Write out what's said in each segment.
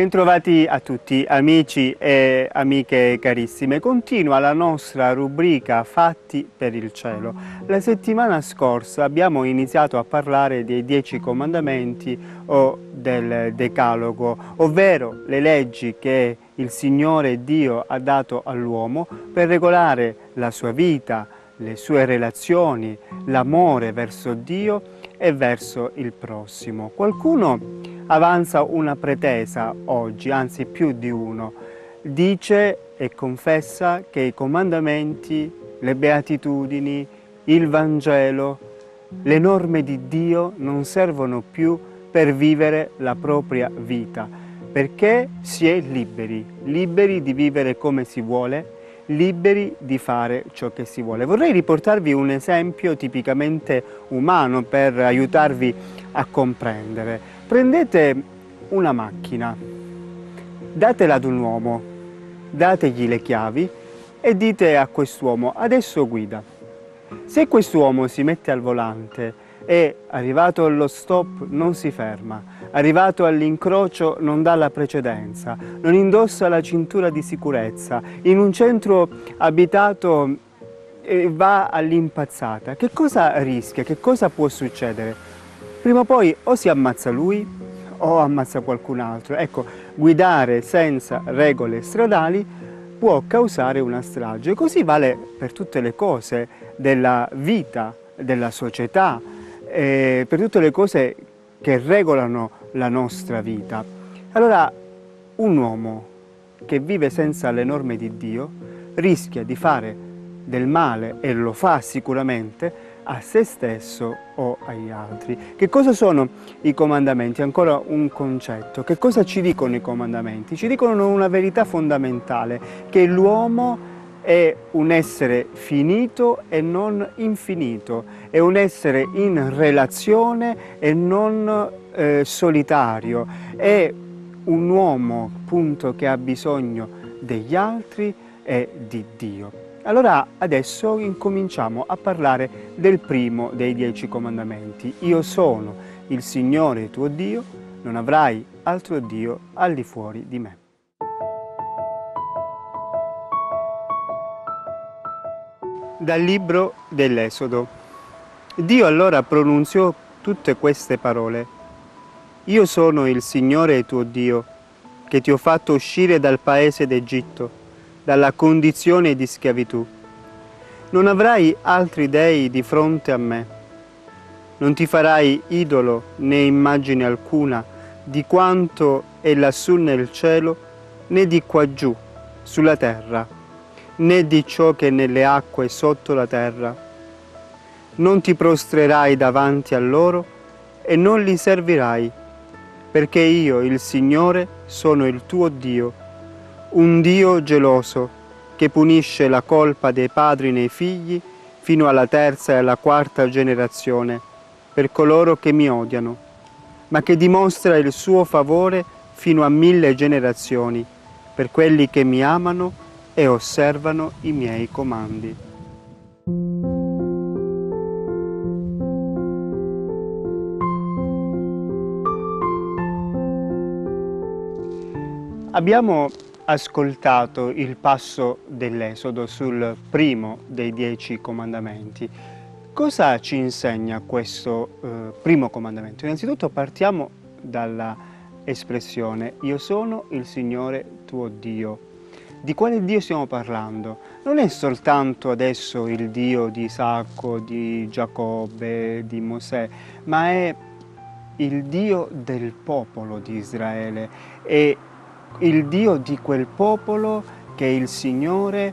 Bentrovati a tutti amici e amiche carissime. Continua la nostra rubrica Fatti per il cielo. La settimana scorsa abbiamo iniziato a parlare dei Dieci Comandamenti o del Decalogo, ovvero le leggi che il Signore Dio ha dato all'uomo per regolare la sua vita, le sue relazioni, l'amore verso Dio e verso il prossimo. Qualcuno avanza una pretesa oggi, anzi più di uno. Dice e confessa che i comandamenti, le beatitudini, il Vangelo, le norme di Dio non servono più per vivere la propria vita, perché si è liberi, liberi di vivere come si vuole, liberi di fare ciò che si vuole. Vorrei riportarvi un esempio tipicamente umano per aiutarvi a comprendere. Prendete una macchina, datela ad un uomo, dategli le chiavi e dite a quest'uomo adesso guida. Se quest'uomo si mette al volante e arrivato allo stop non si ferma, arrivato all'incrocio non dà la precedenza, non indossa la cintura di sicurezza, in un centro abitato eh, va all'impazzata, che cosa rischia, che cosa può succedere? prima o poi o si ammazza lui o ammazza qualcun altro. Ecco, guidare senza regole stradali può causare una strage. Così vale per tutte le cose della vita, della società, eh, per tutte le cose che regolano la nostra vita. Allora, un uomo che vive senza le norme di Dio rischia di fare del male, e lo fa sicuramente, a se stesso o agli altri. Che cosa sono i comandamenti? Ancora un concetto. Che cosa ci dicono i comandamenti? Ci dicono una verità fondamentale, che l'uomo è un essere finito e non infinito, è un essere in relazione e non eh, solitario, è un uomo appunto che ha bisogno degli altri e di Dio. Allora adesso incominciamo a parlare del primo dei dieci comandamenti. Io sono il Signore tuo Dio, non avrai altro Dio al di fuori di me. Dal libro dell'Esodo. Dio allora pronunziò tutte queste parole. Io sono il Signore tuo Dio, che ti ho fatto uscire dal paese d'Egitto dalla condizione di schiavitù. Non avrai altri dei di fronte a me. Non ti farai idolo né immagine alcuna di quanto è lassù nel cielo né di qua giù sulla terra, né di ciò che è nelle acque sotto la terra. Non ti prostrerai davanti a loro e non li servirai, perché io, il Signore, sono il tuo Dio, un Dio geloso che punisce la colpa dei padri nei figli fino alla terza e alla quarta generazione per coloro che mi odiano, ma che dimostra il suo favore fino a mille generazioni per quelli che mi amano e osservano i miei comandi. Abbiamo ascoltato il passo dell'Esodo sul primo dei dieci comandamenti. Cosa ci insegna questo eh, primo comandamento? Innanzitutto partiamo dalla espressione Io sono il Signore tuo Dio. Di quale Dio stiamo parlando? Non è soltanto adesso il Dio di Isacco, di Giacobbe, di Mosè, ma è il Dio del popolo di Israele. E il Dio di quel popolo che il Signore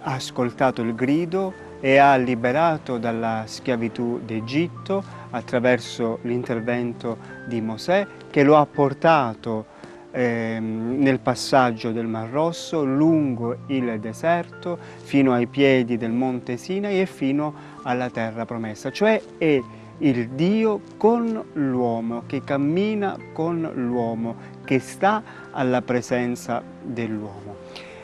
ha ascoltato il grido e ha liberato dalla schiavitù d'Egitto attraverso l'intervento di Mosè che lo ha portato eh, nel passaggio del Mar Rosso lungo il deserto fino ai piedi del monte Sinai e fino alla terra promessa, cioè è il Dio con l'uomo, che cammina con l'uomo, che sta alla presenza dell'uomo.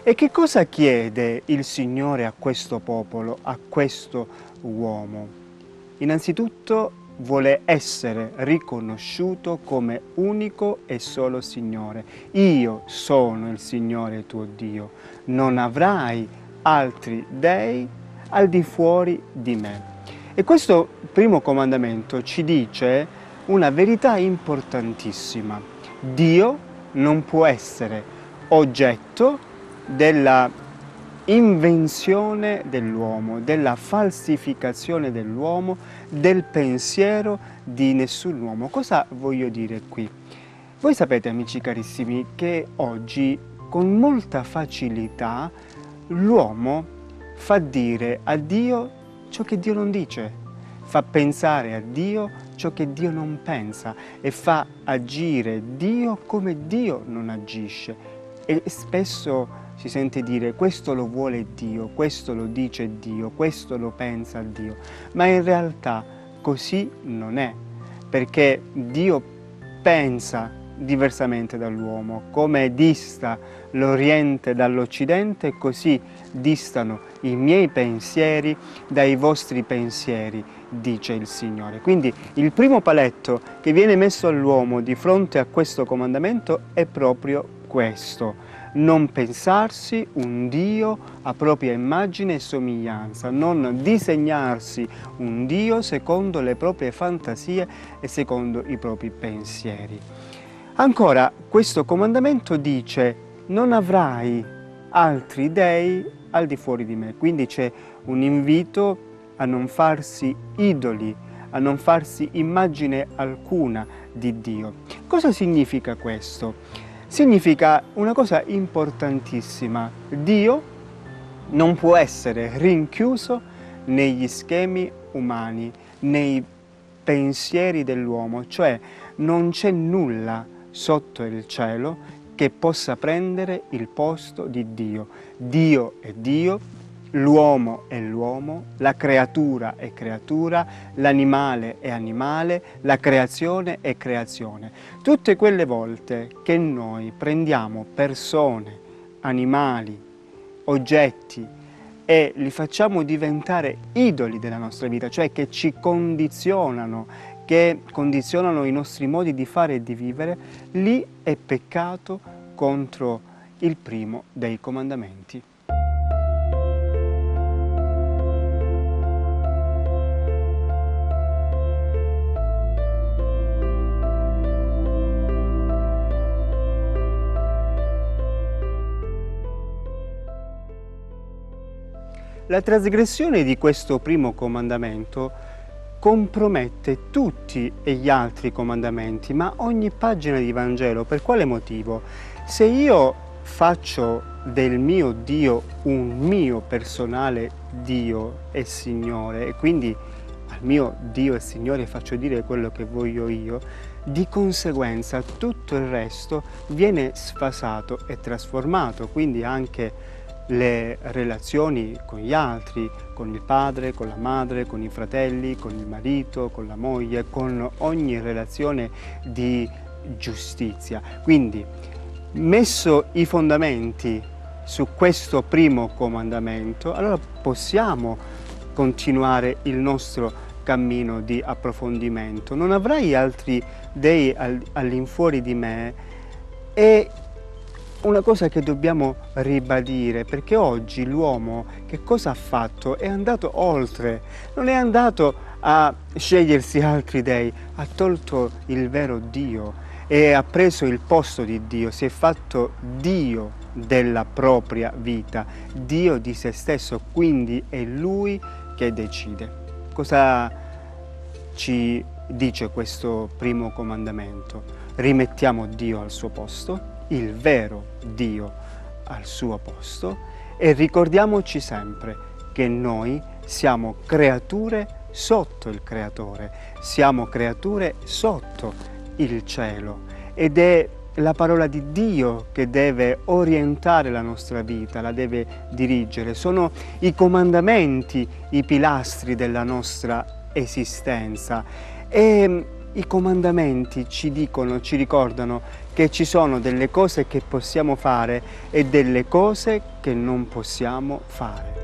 E che cosa chiede il Signore a questo popolo, a questo uomo? Innanzitutto vuole essere riconosciuto come unico e solo Signore. Io sono il Signore tuo Dio, non avrai altri dei al di fuori di me. E questo primo comandamento ci dice una verità importantissima. Dio non può essere oggetto della invenzione dell'uomo, della falsificazione dell'uomo, del pensiero di nessun uomo. Cosa voglio dire qui? Voi sapete, amici carissimi, che oggi con molta facilità l'uomo fa dire a Dio ciò che Dio non dice, fa pensare a Dio ciò che Dio non pensa e fa agire Dio come Dio non agisce. E spesso si sente dire questo lo vuole Dio, questo lo dice Dio, questo lo pensa Dio, ma in realtà così non è, perché Dio pensa diversamente dall'uomo, come dista l'Oriente dall'Occidente, così distano i miei pensieri dai vostri pensieri, dice il Signore. Quindi il primo paletto che viene messo all'uomo di fronte a questo comandamento è proprio questo non pensarsi un Dio a propria immagine e somiglianza, non disegnarsi un Dio secondo le proprie fantasie e secondo i propri pensieri. Ancora, questo comandamento dice non avrai altri dei al di fuori di me, quindi c'è un invito a non farsi idoli, a non farsi immagine alcuna di Dio. Cosa significa questo? Significa una cosa importantissima. Dio non può essere rinchiuso negli schemi umani, nei pensieri dell'uomo, cioè non c'è nulla sotto il cielo che possa prendere il posto di Dio. Dio è Dio, l'uomo è l'uomo, la creatura è creatura, l'animale è animale, la creazione è creazione. Tutte quelle volte che noi prendiamo persone, animali, oggetti e li facciamo diventare idoli della nostra vita, cioè che ci condizionano, che condizionano i nostri modi di fare e di vivere, lì è peccato contro il primo dei comandamenti. La trasgressione di questo primo comandamento compromette tutti gli altri comandamenti, ma ogni pagina di Vangelo. Per quale motivo? Se io faccio del mio Dio un mio personale Dio e Signore e quindi al mio Dio e Signore faccio dire quello che voglio io, di conseguenza tutto il resto viene sfasato e trasformato, quindi anche le relazioni con gli altri, con il padre, con la madre, con i fratelli, con il marito, con la moglie, con ogni relazione di giustizia. Quindi, messo i fondamenti su questo primo comandamento, allora possiamo continuare il nostro cammino di approfondimento. Non avrai altri dei all'infuori di me e una cosa che dobbiamo ribadire, perché oggi l'uomo che cosa ha fatto? È andato oltre, non è andato a scegliersi altri dei, ha tolto il vero Dio e ha preso il posto di Dio, si è fatto Dio della propria vita, Dio di se stesso, quindi è Lui che decide. Cosa ci dice questo primo comandamento? Rimettiamo Dio al suo posto il vero Dio al suo posto e ricordiamoci sempre che noi siamo creature sotto il Creatore, siamo creature sotto il cielo ed è la parola di Dio che deve orientare la nostra vita, la deve dirigere. Sono i comandamenti, i pilastri della nostra esistenza. E i comandamenti ci dicono, ci ricordano che ci sono delle cose che possiamo fare e delle cose che non possiamo fare.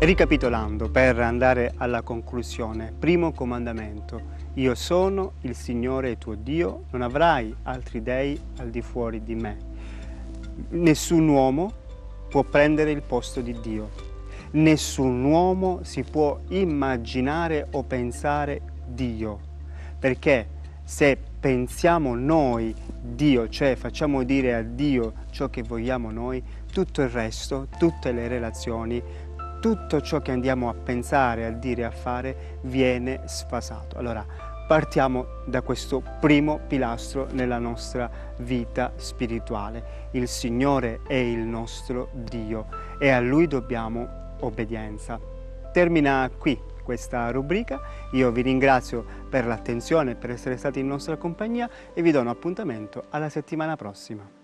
Ricapitolando, per andare alla conclusione, primo comandamento, io sono il Signore tuo Dio, non avrai altri dei al di fuori di me. Nessun uomo può prendere il posto di Dio, nessun uomo si può immaginare o pensare Dio, perché se pensiamo noi Dio, cioè facciamo dire a Dio ciò che vogliamo noi, tutto il resto, tutte le relazioni, tutto ciò che andiamo a pensare, a dire, a fare viene sfasato. Allora, partiamo da questo primo pilastro nella nostra vita spirituale. Il Signore è il nostro Dio e a Lui dobbiamo obbedienza. Termina qui questa rubrica, io vi ringrazio per l'attenzione, per essere stati in nostra compagnia e vi do un appuntamento alla settimana prossima.